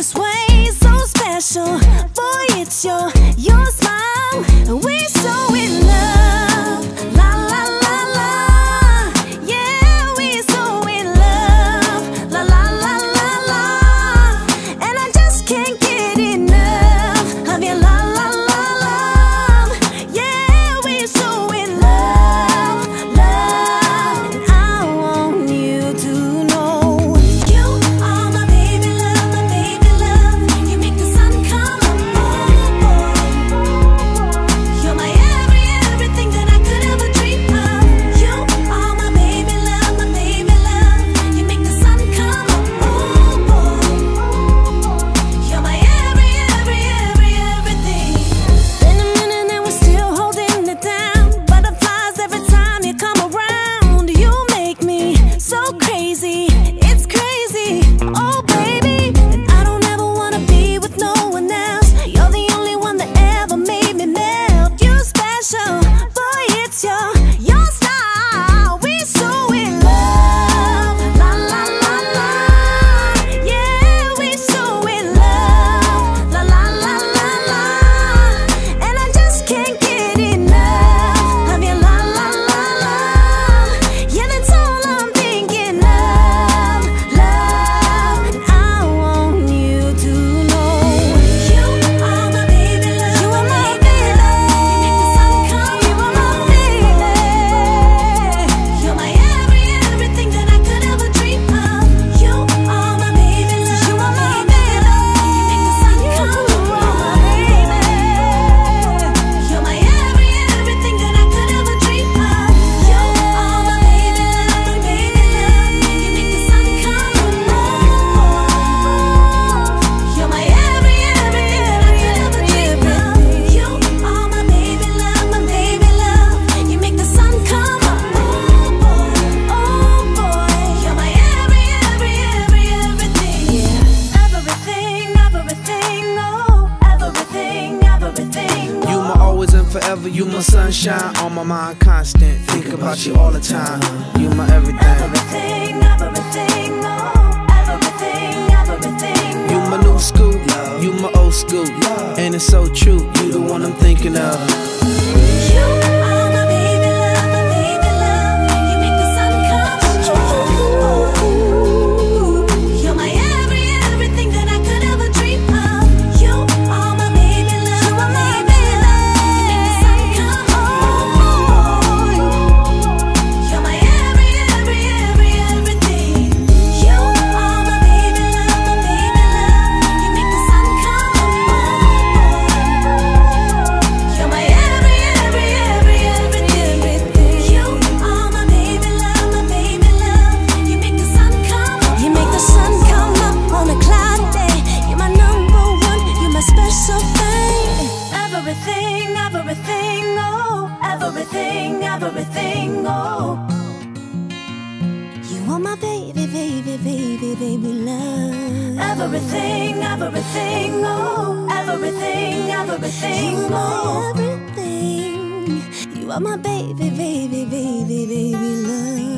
this way. You my sunshine on my mind constant. Think about you all the time. You my everything. Everything, everything, oh, everything, everything. You my new school, you my old school. And it's so true, you the one I'm thinking of. single. You are my baby, baby, baby, baby love. Everything, everything, oh, everything, everything, you oh. everything. You are my baby, baby, baby, baby love.